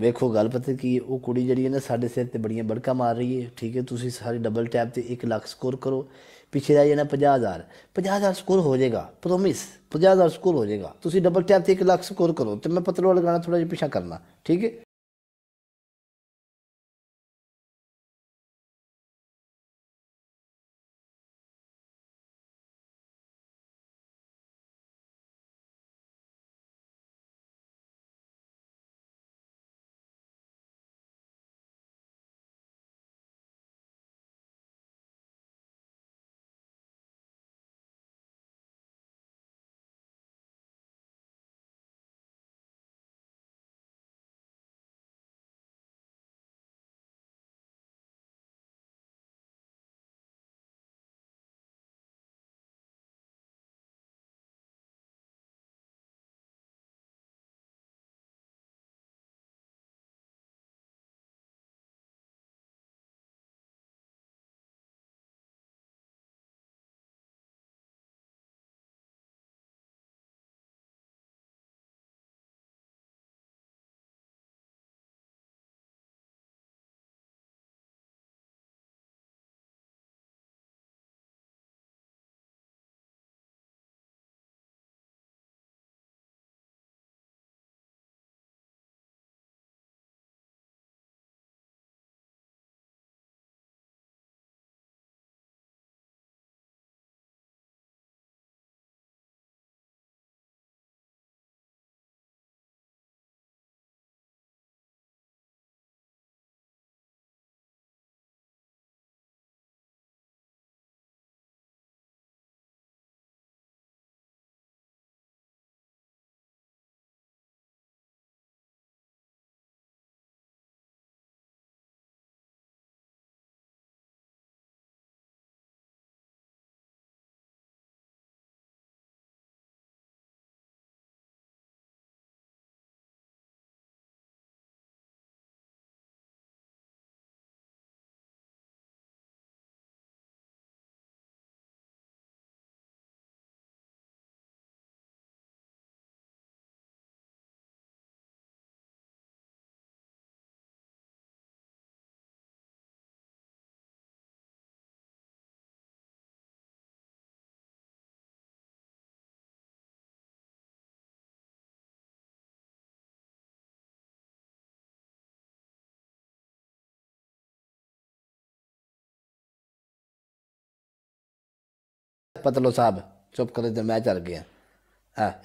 ਵੇਖੋ ਗੱਲ ਪਤਾ ਕੀ ਹੈ, ਉਹ ਕੁੜੀ ਜਿਹੜੀ ਹੈ ਨਾ ਸਾਡੇ ਸਿਰ ਤੇ ਬੜੀਆਂ ਬੜਕਾ ਮਾਰ ਰਹੀ ਹੈ ਠੀਕ ਹੈ ਤੁਸੀਂ ਸਾਰੇ ਡਬਲ ਟੈਪ ਤੇ 1 ਲੱਖ ਸਕੋਰ ਕਰੋ ਪਿੱਛੇ ਰਹਿ ਜਾਣਾ 50000 50000 ਸਕੋਰ ਹੋ ਜਾਏਗਾ ਪ੍ਰੋਮਿਸ 50000 ਸਕੋਰ ਹੋ ਜਾਏਗਾ ਤੁਸੀਂ ਡਬਲ ਟੈਪ ਤੇ 1 ਲੱਖ ਸਕੋਰ ਕਰੋ ਤੇ ਮੈਂ ਪਤਲੋ ਲਗਾਣਾ ਥੋੜਾ ਜਿਹਾ ਪਿੱਛਾ ਕਰਨਾ ਠੀਕ ਹੈ पतलो साहब चुप करो मैं चल गया। हाँ